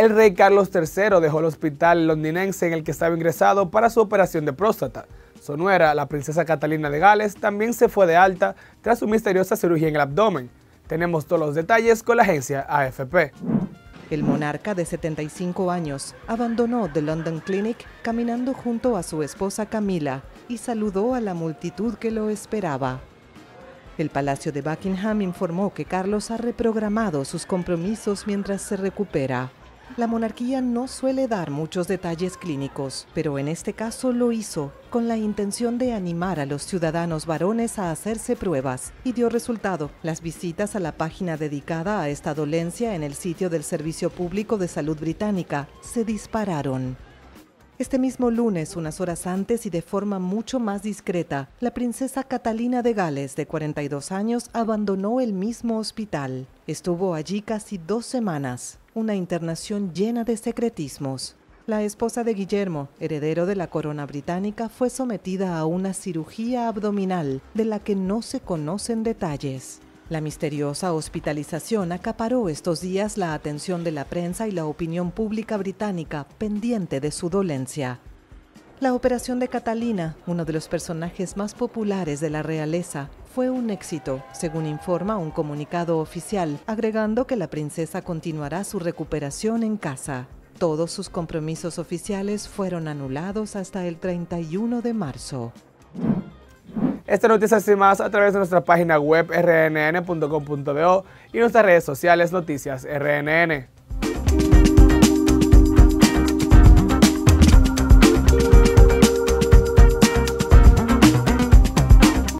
El rey Carlos III dejó el hospital londinense en el que estaba ingresado para su operación de próstata. Su nuera, la princesa Catalina de Gales, también se fue de alta tras su misteriosa cirugía en el abdomen. Tenemos todos los detalles con la agencia AFP. El monarca de 75 años abandonó The London Clinic caminando junto a su esposa Camila y saludó a la multitud que lo esperaba. El Palacio de Buckingham informó que Carlos ha reprogramado sus compromisos mientras se recupera. La monarquía no suele dar muchos detalles clínicos, pero en este caso lo hizo, con la intención de animar a los ciudadanos varones a hacerse pruebas, y dio resultado. Las visitas a la página dedicada a esta dolencia en el sitio del Servicio Público de Salud Británica se dispararon. Este mismo lunes, unas horas antes y de forma mucho más discreta, la princesa Catalina de Gales, de 42 años, abandonó el mismo hospital. Estuvo allí casi dos semanas, una internación llena de secretismos. La esposa de Guillermo, heredero de la corona británica, fue sometida a una cirugía abdominal de la que no se conocen detalles. La misteriosa hospitalización acaparó estos días la atención de la prensa y la opinión pública británica pendiente de su dolencia. La operación de Catalina, uno de los personajes más populares de la realeza, fue un éxito, según informa un comunicado oficial, agregando que la princesa continuará su recuperación en casa. Todos sus compromisos oficiales fueron anulados hasta el 31 de marzo. Esta noticia y más a través de nuestra página web rnn.com.do y nuestras redes sociales Noticias RNN.